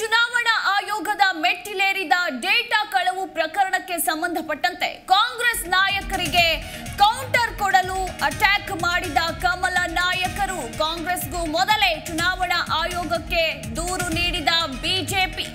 ಚುನಾವಣಾ ಆಯೋಗದ ಮೆಟ್ಟಿಲೇರಿದ ಡೇಟಾ ಕಳವು ಪ್ರಕರಣಕ್ಕೆ ಸಂಬಂಧಪಟ್ಟಂತೆ ಕಾಂಗ್ರೆಸ್ ನಾಯಕರಿಗೆ ಕೌಂಟರ್ ಕೊಡಲು ಅಟ್ಯಾಕ್ ಮಾಡಿದ ಕಮಲ ನಾಯಕರು. ಕಾಂಗ್ರೆಸ್ಗೂ ಮೊದಲೇ ಚುನಾವಣಾ ಆಯೋಗಕ್ಕೆ ದೂರು ನೀಡಿದ ಬಿಜೆಪಿ.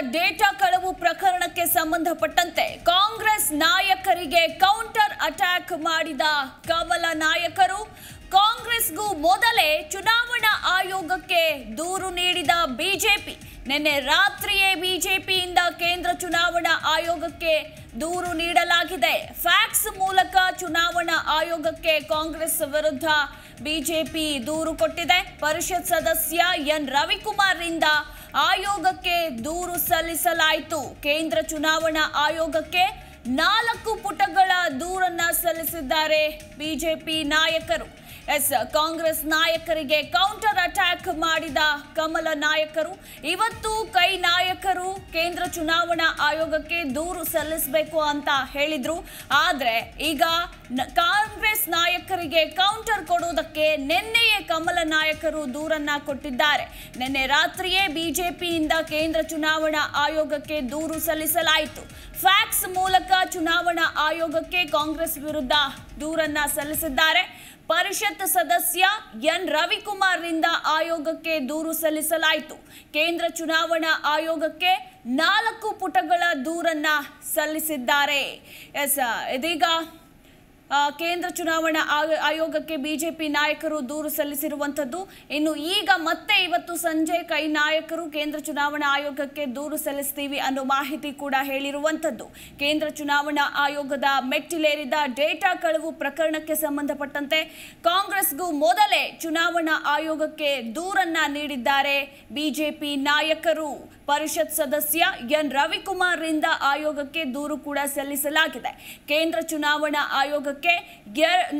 ಡೇಟಾ ಕಳವು ಪ್ರಕರಣಕ್ಕೆ ಸಂಬಂಧಪಟ್ಟಂತೆ ಕಾಂಗ್ರೆಸ್ ನಾಯಕರಿಗೆ ಕೌಂಟರ್ ಅಟ್ಯಾಕ್ ಮಾಡಿದ ಕಮಲ ನಾಯಕರು. ಕಾಂಗ್ರೆಸ್ಗೂ ಮೊದಲೇ ಚುನಾವಣಾ ಆಯೋಗಕ್ಕೆ ದೂರು ನೀಡಿದ ಬಿಜೆಪಿ, ನಿನ್ನೆ ರಾತ್ರಿಯೇ ಬಿಜೆಪಿಯಿಂದ ಕೇಂದ್ರ ಚುನಾವಣಾ ಆಯೋಗಕ್ಕೆ ದೂರು ನೀಡಲಾಗಿದೆ. ಫ್ಯಾಕ್ಸ್ ಮೂಲಕ ಚುನಾವಣಾ ಆಯೋಗಕ್ಕೆ ಕಾಂಗ್ರೆಸ್ ವಿರುದ್ಧ ಬಿಜೆಪಿ ದೂರು ಕೊಟ್ಟಿದೆ. ಪರಿಷತ್ ಸದಸ್ಯ ಎನ್. ರವಿಕುಮಾರ್ರಿಂದ ಆಯೋಗಕ್ಕೆ ದೂರು ಸಲ್ಲಿಸಲಾಯಿತು. ಕೇಂದ್ರ ಚುನಾವಣಾ ಆಯೋಗಕ್ಕೆ ನಾಲ್ಕು ಪುಟಗಳ ದೂರನ್ನ ಸಲ್ಲಿಸಿದ್ದಾರೆ ಬಿಜೆಪಿ ನಾಯಕರು. ಎಸ್, ಕಾಂಗ್ರೆಸ್ ನಾಯಕರಿಗೆ ಕೌಂಟರ್ ಅಟ್ಯಾಕ್ ಮಾಡಿದ ಕಮಲ ನಾಯಕರು. ಇವತ್ತು ಕೈ ನಾಯಕರು ಕೇಂದ್ರ ಚುನಾವಣಾ ಆಯೋಗಕ್ಕೆ ದೂರು ಸಲ್ಲಿಸಬೇಕು ಅಂತ ಹೇಳಿದ್ರು. ಆದ್ರೆ ಈಗ ಕಾಂಗ್ರೆಸ್ ನಾಯಕರಿಗೆ ಕೌಂಟರ್ ಕೊಡುವುದಕ್ಕೆ ನಿನ್ನೆಯೇ ಕಮಲ ನಾಯಕರು ದೂರನ್ನ ಕೊಟ್ಟಿದ್ದಾರೆ. ನಿನ್ನೆ ರಾತ್ರಿಯೇ ಬಿಜೆಪಿಯಿಂದ ಕೇಂದ್ರ ಚುನಾವಣಾ ಆಯೋಗಕ್ಕೆ ದೂರು ಸಲ್ಲಿಸಲಾಯಿತು. ಫ್ಯಾಕ್ಸ್ ಮೂಲಕ ಚುನಾವಣಾ ಆಯೋಗಕ್ಕೆ ಕಾಂಗ್ರೆಸ್ ವಿರುದ್ಧ ದೂರನ್ನ ಸಲ್ಲಿಸಿದ್ದಾರೆ. ಪರಿಷತ್ ಸದಸ್ಯ ಎನ್. ರವಿಕುಮಾರ್ರಿಂದ ಆಯೋಗಕ್ಕೆ ದೂರು ಸಲ್ಲಿಸಲಾಯಿತು. ಕೇಂದ್ರ ಚುನಾವಣಾ ಆಯೋಗಕ್ಕೆ ನಾಲ್ಕು ಪುಟಗಳ ದೂರನ್ನ ಸಲ್ಲಿಸಿದ್ದಾರೆ. ಎಸ್, ಇದೀಗ ಕೇಂದ್ರ ಚುನಾವಣಾ ಆಯೋ- ಆಯೋಗಕ್ಕೆ ಬಿಜೆಪಿ ನಾಯಕರು ದೂರು ಸಲ್ಲಿಸಿರುವಂಥದ್ದು. ಇನ್ನು ಈಗ ಮತ್ತೆ ಇವತ್ತು ಸಂಜೆ ಕೈ ನಾಯಕರು ಕೇಂದ್ರ ಚುನಾವಣಾ ಆಯೋಗಕ್ಕೆ ದೂರು ಸಲ್ಲಿಸ್ತೀವಿ ಅನ್ನೋ ಮಾಹಿತಿ ಕೂಡ ಹೇಳಿರುವಂಥದ್ದು. ಕೇಂದ್ರ ಚುನಾವಣಾ ಆಯೋಗದ ಮೆಟ್ಟಿಲೇರಿದ ಡೇಟಾ ಕಳವು ಪ್ರಕರಣಕ್ಕೆ ಸಂಬಂಧಪಟ್ಟಂತೆ ಕಾಂಗ್ರೆಸ್ಗೂ ಮೊದಲೇ ಚುನಾವಣಾ ಆಯೋಗಕ್ಕೆ ದೂರನ್ನ ನೀಡಿದ್ದಾರೆ ಬಿಜೆಪಿ ನಾಯಕರು. ಪರಿಷತ್ ಸದಸ್ಯ ಎನ್. ರವಿಕುಮಾರ್ರಿಂದ ಆಯೋಗಕ್ಕೆ ದೂರು ಕೂಡ ಸಲ್ಲಿಸಲಾಗಿದೆ. ಕೇಂದ್ರ ಚುನಾವಣಾ ಆಯೋಗಕ್ಕೆ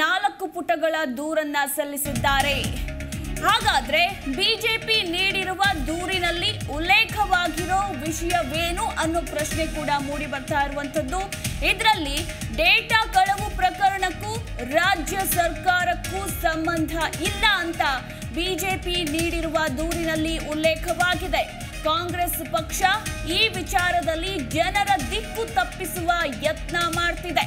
ನಾಲ್ಕು ಪುಟಗಳ ದೂರನ್ನ ಸಲ್ಲಿಸಿದ್ದಾರೆ. ಹಾಗಾದ್ರೆ ಬಿಜೆಪಿ ನೀಡಿರುವ ದೂರಿನಲ್ಲಿ ಉಲ್ಲೇಖವಾಗಿರೋ ವಿಷಯವೇನು ಅನ್ನೋ ಪ್ರಶ್ನೆ ಕೂಡ ಮೂಡಿ ಬರ್ತಾ ಇರುವಂತದ್ದು ಇದರಲ್ಲಿ ಡೇಟಾ ಕಳವು ಪ್ರಕರಣಕ್ಕೂ ರಾಜ್ಯ ಸರ್ಕಾರಕ್ಕೂ ಸಂಬಂಧ ಇಲ್ಲ ಅಂತ ಬಿಜೆಪಿ ನೀಡಿರುವ ದೂರಿನಲ್ಲಿ ಉಲ್ಲೇಖವಾಗಿದೆ. ಕಾಂಗ್ರೆಸ್ ಪಕ್ಷ ಈ ವಿಚಾರದಲ್ಲಿ ಜನರ ದಿಕ್ಕು ತಪ್ಪಿಸುವ ಯತ್ನ ಮಾಡ್ತಿದೆ.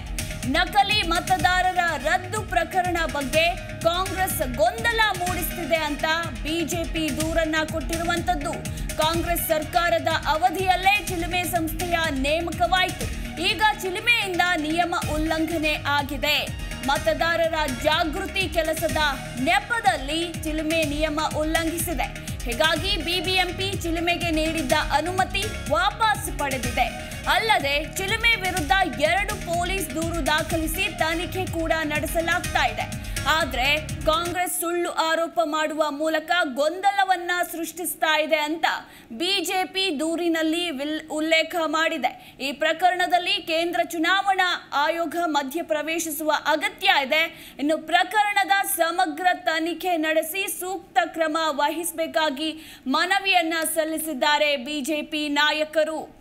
ನಕಲಿ ಮತದಾರರ ರದ್ದು ಪ್ರಕರಣ ಬಗ್ಗೆ ಕಾಂಗ್ರೆಸ್ ಗೊಂದಲ ಮೂಡಿಸ್ತಿದೆ ಅಂತ ಬಿಜೆಪಿ ದೂರನ್ನ ಕೊಟ್ಟಿರುವಂತದ್ದು ಕಾಂಗ್ರೆಸ್ ಸರ್ಕಾರದ ಅವಧಿಯಲ್ಲೇ ಚಿಲುಮೆ ಸಂಸ್ಥೆಯ ನೇಮಕವಾಯಿತು. ಈಗ ಚಿಲುಮೆಯಿಂದ ನಿಯಮ ಉಲ್ಲಂಘನೆ ಆಗಿದೆ. ಮತದಾರರ ಜಾಗೃತಿ ಕೆಲಸದ ನೆಪದಲ್ಲಿ ಚಿಲುಮೆ ನಿಯಮ ಉಲ್ಲಂಘಿಸಿದೆ. ಹೀಗಾಗಿ ಬಿಬಿಎಂಪಿ ಚಿಲುಮೆಗೆ ನೀಡಿದ್ದ ಅನುಮತಿ ವಾಪಸ್ ಪಡೆದಿದೆ. ಅಲ್ಲದೆ ಚಿಲುಮೆ ವಿರುದ್ಧ ಎರಡು ಪೊಲೀಸ್ ದೂರು ದಾಖಲಿಸಿ ತನಿಖೆ ಕೂಡ ನಡೆಸಲಾಗ್ತಾ ಇದೆ. ಆದ್ರೆ ಕಾಂಗ್ರೆಸ್ ಸುಳ್ಳು ಆರೋಪ ಮಾಡುವ ಮೂಲಕ ಗೊಂದಲವನ್ನ ಸೃಷ್ಟಿಸ್ತಾ ಇದೆ ಅಂತ ಬಿಜೆಪಿ ದೂರಿನಲ್ಲಿ ಉಲ್ಲೇಖ ಮಾಡಿದೆ. ಈ ಪ್ರಕರಣದಲ್ಲಿ ಕೇಂದ್ರ ಚುನಾವಣಾ ಆಯೋಗ ಮಧ್ಯ ಪ್ರವೇಶಿಸುವ ಅಗತ್ಯ ಇದೆ. ಇನ್ನು ಪ್ರಕರಣದ ಸಮಗ್ರ ತನಿಖೆ ನಡೆಸಿ ಸೂಕ್ತ ಕ್ರಮ ವಹಿಸಬೇಕಾಗಿ ಮನವಿಯನ್ನ ಸಲ್ಲಿಸಿದ್ದಾರೆ ಬಿಜೆಪಿ ನಾಯಕರು.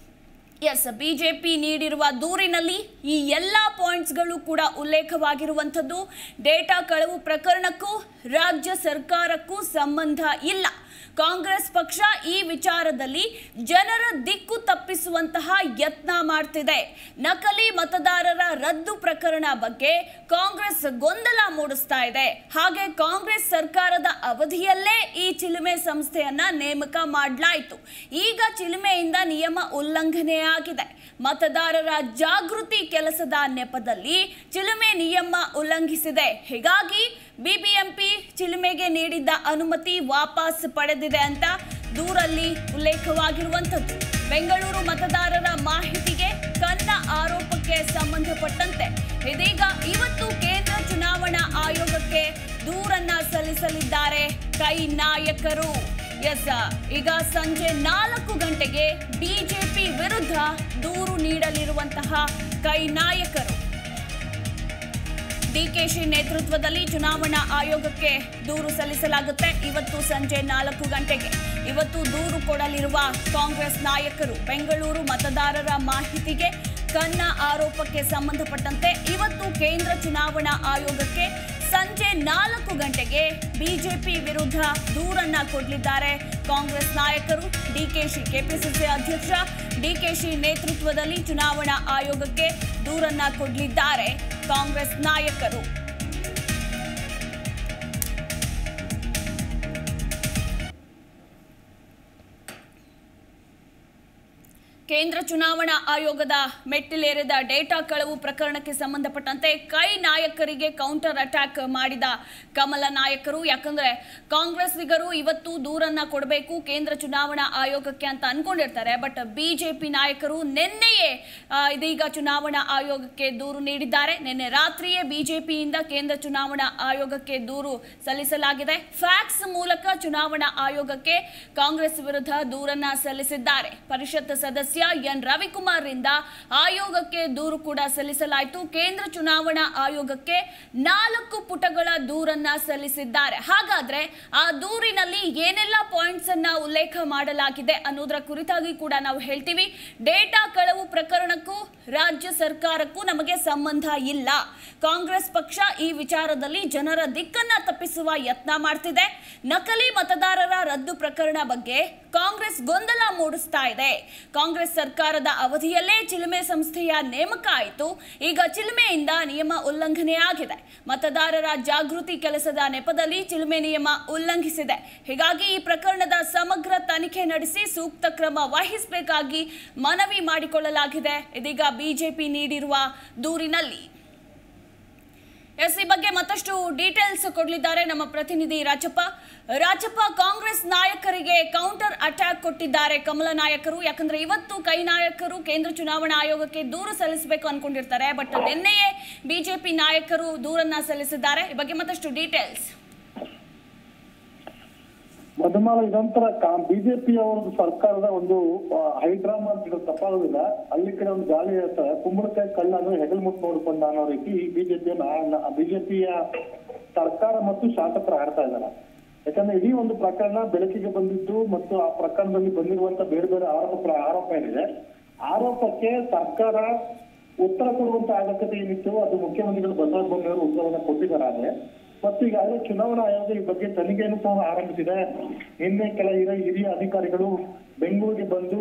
ಎಸ್ ಬಿಜೆಪಿ ನೀಡಿರುವ ದೂರಿನಲ್ಲಿ ಈ ಎಲ್ಲ ಪಾಯಿಂಟ್ಸ್ಗಳು ಕೂಡ ಉಲ್ಲೇಖವಾಗಿರುವಂಥದ್ದು. ಡೇಟಾ ಕಳವು ಪ್ರಕರಣಕ್ಕೂ, ರಾಜ್ಯ ಸರ್ಕಾರಕ್ಕೂ ಸಂಬಂಧ ಇಲ್ಲ. ಕಾಂಗ್ರೆಸ್ ಪಕ್ಷ ಈ ವಿಚಾರದಲ್ಲಿ ಜನರ ದಿಕ್ಕು ತಪ್ಪಿಸುವಂತಹ ಯತ್ನ ಮಾಡ್ತಿದೆ. ನಕಲಿ ಮತದಾರರ ರದ್ದು ಪ್ರಕರಣ ಬಗ್ಗೆ ಕಾಂಗ್ರೆಸ್ ಗೊಂದಲ ಮೂಡಿಸ್ತಾ ಇದೆ. ಹಾಗೆ ಕಾಂಗ್ರೆಸ್ ಸರ್ಕಾರದ ಅವಧಿಯಲ್ಲೇ ಈ ಚಿಲುಮೆ ಸಂಸ್ಥೆಯನ್ನ ನೇಮಕ ಮಾಡಲಾಯಿತು. ಈಗ ಚಿಲುಮೆಯಿಂದ ನಿಯಮ ಉಲ್ಲಂಘನೆಯಾಗಿದೆ. ಮತದಾರರ ಜಾಗೃತಿ ಕೆಲಸದ ನೆಪದಲ್ಲಿ ಚಿಲುಮೆ ನಿಯಮ ಉಲ್ಲಂಘಿಸಿದೆ. ಹೀಗಾಗಿ ಬಿಬಿಎಂಪಿ ಚಿಲುಮೆಗೆ ನೀಡಿದ್ದ ಅನುಮತಿ ವಾಪಸ್ ಪಡೆದಿದೆ ಅಂತ ದೂರಲ್ಲಿ ಉಲ್ಲೇಖವಾಗಿರುವಂಥದ್ದು. ಬೆಂಗಳೂರು ಮತದಾರರ ಮಾಹಿತಿಗೆ ಕನ್ನ ಆರೋಪಕ್ಕೆ ಸಂಬಂಧಪಟ್ಟಂತೆ ಇದೀಗ ಇವತ್ತು ಕೇಂದ್ರ ಚುನಾವಣಾ ಆಯೋಗಕ್ಕೆ ದೂರನ್ನ ಸಲ್ಲಿಸಲಿದ್ದಾರೆ ಕೈ ನಾಯಕರು. ಎಸ್, ಈಗ ಸಂಜೆ ನಾಲ್ಕು ಗಂಟೆಗೆ ಬಿಜೆಪಿ ವಿರುದ್ಧ ದೂರು ನೀಡಲಿರುವಂತಹ ಕೈ ನಾಯಕರು. ಡಿಕೆಶಿ ನೇತೃತ್ವದಲ್ಲಿ ಚುನಾವಣಾ ಆಯೋಗಕ್ಕೆ ದೂರು ಸಲ್ಲಿಸಲಾಗುತ್ತೆ. ಇವತ್ತು ಸಂಜೆ ನಾಲ್ಕು ಗಂಟೆಗೆ. ಇವತ್ತು ದೂರು ಕೊಡಲಿರುವ ಕಾಂಗ್ರೆಸ್ ನಾಯಕರು ಬೆಂಗಳೂರು ಮತದಾರರ ಮಾಹಿತಿಗೆ ಕನ್ನ ಆರೋಪಕ್ಕೆ ಸಂಬಂಧಪಟ್ಟಂತೆ ಇವತ್ತು ಕೇಂದ್ರ ಚುನಾವಣಾ ಆಯೋಗಕ್ಕೆ ಸಂಜೆ ನಾಲ್ಕು ಗಂಟೆಗೆ ಬಿಜೆಪಿ ವಿರುದ್ಧ ದೂರನ್ನ ಕೊಡಲಿದ್ದಾರೆ ಕಾಂಗ್ರೆಸ್ ನಾಯಕರು. ಡಿಕೆಶಿ ಕೆಪಿಸಿಸಿ ಅಧ್ಯಕ್ಷ, ಡಿಕೆಶಿ ನೇತೃತ್ವದಲ್ಲಿ ಚುನಾವಣಾ ಆಯೋಗಕ್ಕೆ ದೂರನ್ನ ಕೊಡಲಿದ್ದಾರೆ. ಕಾಂಗ್ರೆಸ್ ನಾಯಕರು ಕೇಂದ್ರ ಚುನಾವಣಾ ಆಯೋಗದ ಮೆಟ್ಟಿಲೇರಿದ ಡೇಟಾ ಕಳವು ಪ್ರಕರಣಕ್ಕೆ ಸಂಬಂಧಪಟ್ಟಂತೆ ಕೈ ನಾಯಕರಿಗೆ ಕೌಂಟರ್ ಅಟ್ಯಾಕ್ ಮಾಡಿದ ಕಮಲ ನಾಯಕರು. ಯಾಕಂದ್ರೆ ಕಾಂಗ್ರೆಸ್ಸಿಗರು ಇವತ್ತು ದೂರನ್ನ ಕೊಡಬೇಕು ಕೇಂದ್ರ ಚುನಾವಣಾ ಆಯೋಗಕ್ಕೆ ಅಂತ ಅನ್ಕೊಂಡಿರ್ತಾರೆ. ಬಟ್ ಬಿಜೆಪಿ ನಾಯಕರು ನಿನ್ನೆಯೇ ಇದೀಗ ಚುನಾವಣಾ ಆಯೋಗಕ್ಕೆ ದೂರು ನೀಡಿದ್ದಾರೆ. ನಿನ್ನೆ ರಾತ್ರಿಯೇ ಬಿಜೆಪಿಯಿಂದ ಕೇಂದ್ರ ಚುನಾವಣಾ ಆಯೋಗಕ್ಕೆ ದೂರು ಸಲ್ಲಿಸಲಾಗಿದೆ. ಫ್ಯಾಕ್ಸ್ ಮೂಲಕ ಚುನಾವಣಾ ಆಯೋಗಕ್ಕೆ ಕಾಂಗ್ರೆಸ್ ವಿರುದ್ಧ ದೂರನ್ನ ಸಲ್ಲಿಸಿದ್ದಾರೆ. ಪರಿಷತ್ ಸದಸ್ಯ ಎನ್. ರವಿಕುಮಾರ್ ರಿಂದ ಆಯೋಗಕ್ಕೆ ದೂರು ಕೂಡ ಸಲ್ಲಿಸಲಾಯಿತು. ಕೇಂದ್ರ ಚುನಾವಣಾ ಆಯೋಗಕ್ಕೆ ನಾಲ್ಕು ಪುಟಗಳ ದೂರನ್ನ ಸಲ್ಲಿಸಿದ್ದಾರೆ. ಹಾಗಾದ್ರೆ ಆ ದೂರಿನಲ್ಲಿ ಏನೆಲ್ಲ ಪಾಯಿಂಟ್ಸ್ ಅನ್ನ ಉಲ್ಲೇಖ ಮಾಡಲಾಗಿದೆ ಅನ್ನೋದರ ಕುರಿತಾಗಿ ಕೂಡ ನಾವು ಹೇಳ್ತೀವಿ. ಡೇಟಾ ಕಳವು ಪ್ರಕರಣಕ್ಕೂ ರಾಜ್ಯ ಸರ್ಕಾರಕ್ಕೂ ನಮಗೆ ಸಂಬಂಧ ಇಲ್ಲ. ಕಾಂಗ್ರೆಸ್ ಪಕ್ಷ ಈ ವಿಚಾರದಲ್ಲಿ ಜನರ ದಿಕ್ಕನ್ನ ತಪ್ಪಿಸುವ ಯತ್ನ ಮಾಡ್ತಿದೆ. ನಕಲಿ ಮತದಾರರ ರದ್ದು ಪ್ರಕರಣ ಬಗ್ಗೆ ಕಾಂಗ್ರೆಸ್ ಗೊಂದಲ ಮೂಡಿಸ್ತಾ ಇದೆ. ಕಾಂಗ್ರೆಸ್ ಸರ್ಕಾರದ ಅವಧಿಯಲ್ಲೇ ಚಿಲುಮೆ ಸಂಸ್ಥೆಯ ನೇಮಕ ಆಯಿತು. ಈಗ ಚಿಲುಮೆಯಿಂದ ನಿಯಮ ಉಲ್ಲಂಘನೆ ಆಗಿದೆ ಮತದಾರರ ಜಾಗೃತಿ ಕೆಲಸದ ನೆಪದಲ್ಲಿ ಚಿಲುಮೆ ನಿಯಮ ಉಲ್ಲಂಘಿಸಿದೆ. ಹೀಗಾಗಿ ಈ ಪ್ರಕರಣದ ಸಮಗ್ರ ತನಿಖೆ ನಡೆಸಿ ಸೂಕ್ತ ಕ್ರಮ ವಹಿಸಬೇಕಾಗಿ ಮನವಿ ಮಾಡಿಕೊಳ್ಳಲಾಗಿದೆ. ಇದೀಗ ಬಿಜೆಪಿ ನೀಡಿರುವ ದೂರಿನಲ್ಲಿ. ಎಸ್ ಈ ಬಗ್ಗೆ ಮತ್ತಷ್ಟು ಡೀಟೇಲ್ಸ್ ಕೊಡಲಿದ್ದಾರೆ ನಮ್ಮ ಪ್ರತಿನಿಧಿ ರಾಜಪ್ಪ. ರಾಜಪ್ಪ, ಕಾಂಗ್ರೆಸ್ ನಾಯಕರಿಗೆ ಕೌಂಟರ್ ಅಟ್ಯಾಕ್ ಕೊಟ್ಟಿದ್ದಾರೆ ಕಮಲ ನಾಯಕರು. ಯಾಕಂದ್ರೆ ಇವತ್ತು ಕೈ ನಾಯಕರು ಕೇಂದ್ರ ಚುನಾವಣಾ ಆಯೋಗಕ್ಕೆ ದೂರು ಸಲ್ಲಿಸಬೇಕು ಅನ್ಕೊಂಡಿರ್ತಾರೆ. ಬಟ್ ನಿನ್ನೆಯೇ ಬಿಜೆಪಿ ನಾಯಕರು ದೂರನ್ನ ಸಲ್ಲಿಸಿದ್ದಾರೆ. ಈ ಬಗ್ಗೆ ಮತ್ತಷ್ಟು ಡೀಟೇಲ್ಸ್. ಮಧುಮಾಲ ಇದೊಂಥರ ಬಿಜೆಪಿ ಅವರ ಸರ್ಕಾರದ ಒಂದು ಹೈಡ್ರಾಮಾ ಅಂತ ಹೇಳೋದು ತಪ್ಪಾಗೋದಿಲ್ಲ. ಅಲ್ಲಿ ಕಡೆ ಒಂದು ಗಾಳಿ ಹೇಳ್ತಾರೆ ಕುಂಬಳಕಾಯಿ ಕಳ್ಳನ್ನು ಹೆಗಲ್ ಮುಟ್ಟು ನೋಡ್ಕೊಂಡ ಅನ್ನೋ ರೀತಿ ಬಿಜೆಪಿಯ ಬಿಜೆಪಿಯ ಸರ್ಕಾರ ಮತ್ತು ಶಾಸಕರು ಆಡ್ತಾ ಇದ್ದಾರೆ. ಯಾಕಂದ್ರೆ ಇಡೀ ಒಂದು ಪ್ರಕರಣ ಬೆಳಕಿಗೆ ಬಂದಿದ್ದು ಮತ್ತು ಆ ಪ್ರಕರಣದಲ್ಲಿ ಬಂದಿರುವಂತ ಬೇರೆ ಬೇರೆ ಆರೋಪ ಆರೋಪ ಏನಿದೆ. ಆರೋಪಕ್ಕೆ ಸರ್ಕಾರ ಉತ್ತರ ಕೊಡುವಂತ ಅಗತ್ಯತೆ ಏನಿತ್ತು, ಅದು ಮುಖ್ಯಮಂತ್ರಿಗಳು ಬಸವರಾಜ ಬೊಮ್ಮಾಯಿಯವರು ಉತ್ತರವನ್ನ ಕೊಟ್ಟಿದ್ದಾರೆ. ಆದ್ರೆ ಮತ್ತು ಈಗಾಗಲೇ ಚುನಾವಣಾ ಆಯೋಗ ಈ ಬಗ್ಗೆ ತನಿಖೆಯನ್ನು ಸಹ ಆರಂಭಿಸಿದೆ. ನಿನ್ನೆ ಕೆಲ ಹಿರಿಯ ಅಧಿಕಾರಿಗಳು ಬೆಂಗಳೂರಿಗೆ ಬಂದು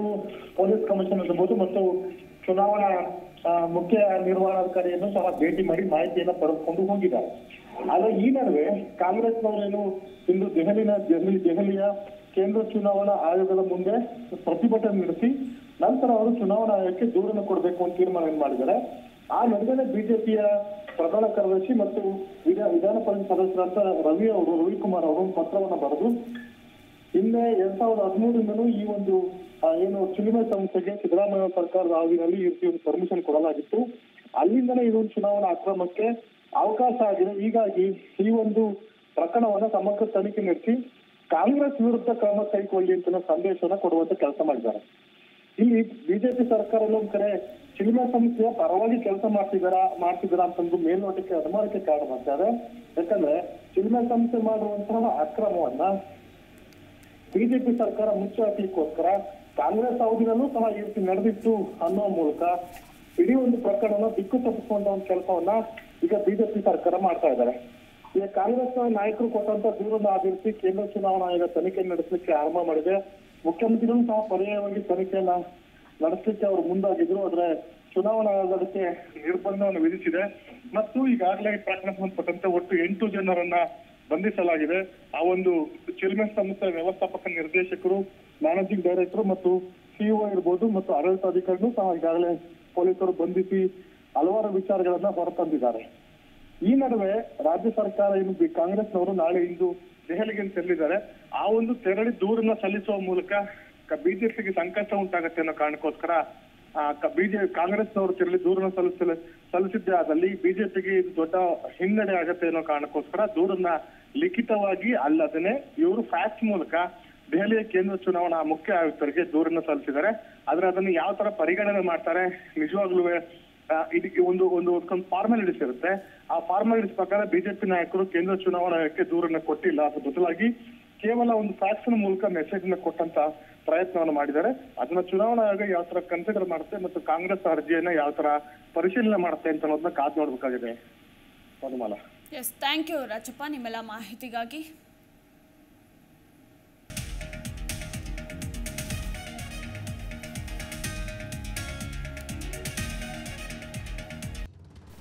ಪೊಲೀಸ್ ಕಮಿಷನ್ ಇರ್ಬೋದು ಮತ್ತು ಚುನಾವಣಾ ಮುಖ್ಯ ನಿರ್ವಹಣಾಧಿಕಾರಿಯನ್ನು ಸಹ ಭೇಟಿ ಮಾಡಿ ಮಾಹಿತಿಯನ್ನು ಪಡೆದುಕೊಂಡು ಹೋಗಿದ್ದಾರೆ. ಆದ್ರೆ ಈ ನಡುವೆ ಕಾಂಗ್ರೆಸ್ನವರೇನು ಇಂದು ದೆಹಲಿನ, ದೆಹಲಿ, ದೆಹಲಿಯ ಕೇಂದ್ರ ಚುನಾವಣಾ ಆಯೋಗದ ಮುಂದೆ ಪ್ರತಿಭಟನೆ ನಡೆಸಿ ನಂತರ ಅವರು ಚುನಾವಣಾ ಆಯೋಗಕ್ಕೆ ದೂರನ್ನು ಕೊಡಬೇಕು ಅಂತ ತೀರ್ಮಾನ ಮಾಡಿದ್ದಾರೆ. ಆ ನಡುವೆ ಬಿಜೆಪಿಯ ಪ್ರಧಾನ ಕಾರ್ಯದರ್ಶಿ ಮತ್ತು ವಿಧಾನ ಪರಿಷತ್ ಸದಸ್ಯರಾದ ರವಿ ಅವರು, ರವಿಕುಮಾರ್ ಅವರು ಪತ್ರವನ್ನು ಬರೆದು, ಹಿಂದೆ ಎರಡ್ ಸಾವಿರದ ಹದಿಮೂರರಿಂದಲೂ ಈ ಒಂದು ಏನು ಚಿಲುಮೆ ಸಂಸ್ಥೆಗೆ ಸಿದ್ದರಾಮಯ್ಯ ಸರ್ಕಾರದ ಆವಿನಲ್ಲಿ ಈ ಒಂದು ಪರ್ಮಿಷನ್ ಕೊಡಲಾಗಿತ್ತು. ಅಲ್ಲಿಂದಲೇ ಇದೊಂದು ಚುನಾವಣಾ ಅಕ್ರಮಕ್ಕೆ ಅವಕಾಶ ಆಗಿದೆ. ಹೀಗಾಗಿ ಈ ಒಂದು ಪ್ರಕರಣವನ್ನು ಸಮಗ್ರ ತನಿಖೆ ನಡೆಸಿ ಕಾಂಗ್ರೆಸ್ ವಿರುದ್ಧ ಕ್ರಮ ಕೈಗೊಳ್ಳಿ ಅಂತ ಸಂದೇಶವನ್ನು ಕೊಡುವಂತ ಕೆಲಸ ಮಾಡಿದ್ದಾರೆ. ಇಲ್ಲಿ ಬಿಜೆಪಿ ಸರ್ಕಾರ ಒಂದು ಕಡೆ ಸಿನಿಮಾ ಸಂಸ್ಥೆಯ ಪರವಾಗಿ ಕೆಲಸ ಮಾಡ್ತಿದಾರ ಮಾಡ್ತಿದಾರ ಅಂತಂದು ಮೇಲ್ನೋಟಕ್ಕೆ, ಅನುಮಾನಕ್ಕೆ ಕಾರಣ ಮಾಡ್ತಾರೆ ಯಾಕಂದ್ರೆ ಸಿನಿಮಾ ಸಂಸ್ಥೆ ಮಾಡುವಂತಹ ಅಕ್ರಮವನ್ನ ಬಿಜೆಪಿ ಸರ್ಕಾರ ಮುಚ್ಚಿ ಕಾಂಗ್ರೆಸ್ ಅವಧಿನಲ್ಲೂ ಸಹ ಈ ರೀತಿ ನಡೆದಿತ್ತು ಅನ್ನೋ ಮೂಲಕ ಇಡೀ ಒಂದು ಪ್ರಕರಣ ದಿಕ್ಕು ತಪ್ಪಿಸುವಂತ ಒಂದು ಕೆಲಸವನ್ನ ಈಗ ಬಿಜೆಪಿ ಸರ್ಕಾರ ಮಾಡ್ತಾ ಇದ್ದಾರೆ. ಈಗ ಕಾಂಗ್ರೆಸ್ ನಾಯಕರು ಕೊಟ್ಟಂತ ದೂರನ್ನ ಆಧರಿಸಿ ಕೇಂದ್ರ ಚುನಾವಣಾ ಆಯೋಗ ತನಿಖೆ ನಡೆಸಲಿಕ್ಕೆ ಆರಂಭ ಮಾಡಿದೆ. ಮುಖ್ಯಮಂತ್ರಿಗಳು ಸಹ ಪರ್ಯಾಯವಾಗಿ ತನಿಖೆಯನ್ನ ನಡೆಸಲಿಕ್ಕೆ ಅವರು ಮುಂದಾಗಿದ್ರು. ಆದ್ರೆ ಚುನಾವಣಾ ಆಯೋಗಕ್ಕೆ ನಿರ್ಬಂಧವನ್ನು ವಿಧಿಸಿದೆ. ಮತ್ತು ಈಗಾಗಲೇ ಪ್ರಕರಣ ಸಂಬಂಧಪಟ್ಟಂತೆ ಒಟ್ಟು ಎಂಟು ಜನರನ್ನ ಬಂಧಿಸಲಾಗಿದೆ. ಆ ಒಂದು ಚಿಲ್ಮೆ ಸಂಸ್ಥೆ ವ್ಯವಸ್ಥಾಪಕ ನಿರ್ದೇಶಕರು, ಮ್ಯಾನೇಜಿಂಗ್ ಡೈರೆಕ್ಟರ್ ಮತ್ತು ಸಿಇಒ ಇರ್ಬೋದು ಮತ್ತು ಆಡಳಿತಾಧಿಕಾರಿಗಳು ಸಹ ಈಗಾಗಲೇ ಪೊಲೀಸರು ಬಂಧಿಸಿ ಹಲವಾರು ವಿಚಾರಗಳನ್ನ ಹೊರತಂದಿದ್ದಾರೆ. ಈ ನಡುವೆ ರಾಜ್ಯ ಸರ್ಕಾರ ಇನ್ನು ಕಾಂಗ್ರೆಸ್ನವರು ನಾಳೆ ಇಂದು ದೆಹಲಿಗೆ ತೆರಳಿದ್ದಾರೆ ಆ ಒಂದು ತೆರಳಿ ದೂರನ್ನ ಸಲ್ಲಿಸುವ ಮೂಲಕ ಬಿಜೆಪಿಗೆ ಸಂಕಷ್ಟ ಉಂಟಾಗತ್ತೆ ಅನ್ನೋ ಕಾರಣಕ್ಕೋಸ್ಕರ ಬಿಜೆ, ಕಾಂಗ್ರೆಸ್ನವರು ತೆರಳಿ ದೂರನ್ನ ಸಲ್ಲಿಸಲು, ಸಲ್ಲಿಸಿದ್ದೆ ಆದಲ್ಲಿ ಬಿಜೆಪಿಗೆ ಇದು ದೊಡ್ಡ ಹಿನ್ನಡೆ ಆಗತ್ತೆ ಅನ್ನೋ ಕಾರಣಕ್ಕೋಸ್ಕರ ದೂರನ್ನ ಲಿಖಿತವಾಗಿ ಅಲ್ಲದೇ ಇವರು ಫ್ಯಾಕ್ಟ್ ಮೂಲಕ ದೆಹಲಿಯ ಕೇಂದ್ರ ಚುನಾವಣಾ ಮುಖ್ಯ ಆಯುಕ್ತರಿಗೆ ದೂರನ್ನ ಸಲ್ಲಿಸಿದ್ದಾರೆ. ಆದ್ರೆ ಅದನ್ನು ಯಾವ ತರ ಪರಿಗಣನೆ ಮಾಡ್ತಾರೆ ನಿಜವಾಗ್ಲೂ ಇದಕ್ಕೆ ಒಂದು ಒಂದು ಒಂದು ಫಾರ್ಮಾಲಿಟೀಸ್ ಇರುತ್ತೆ. ಆ ಫಾರ್ಮಾಲಿಟೀಸ್ ಪ್ರಕಾರ ಬಿಜೆಪಿ ನಾಯಕರು ಕೇಂದ್ರ ಚುನಾವಣಾ ಆಯೋಗಕ್ಕೆ ದೂರನ್ನ ಕೊಟ್ಟಿಲ್ಲ. ಅದ್ರ ಬದಲಾಗಿ ಕೇವಲ ಒಂದು ಫ್ಯಾಕ್ಸ್ ಮೂಲಕ ಮೆಸೇಜ್ನ ಕೊಟ್ಟಂತ ಪ್ರಯತ್ನವನ್ನು ಮಾಡಿದ್ದಾರೆ. ಅದನ್ನ ಚುನಾವಣಾ ಆಯೋಗ ಯಾವ ತರ ಕನ್ಸಿಡರ್ ಮಾಡುತ್ತೆ ಮತ್ತು ಕಾಂಗ್ರೆಸ್ ಅರ್ಜಿಯನ್ನ ಯಾವ ತರ ಪರಿಶೀಲನೆ ಮಾಡುತ್ತೆ ಅಂತ ಅನ್ನೋದನ್ನ ಕಾದ್ ನೋಡ್ಬೇಕಾಗಿದೆ. ಎಸ್ ಥ್ಯಾಂಕ್ ಯು ರಾಜಪ್ಪ, ನಿಮ್ಮೆಲ್ಲ ಮಾಹಿತಿಗಾಗಿ.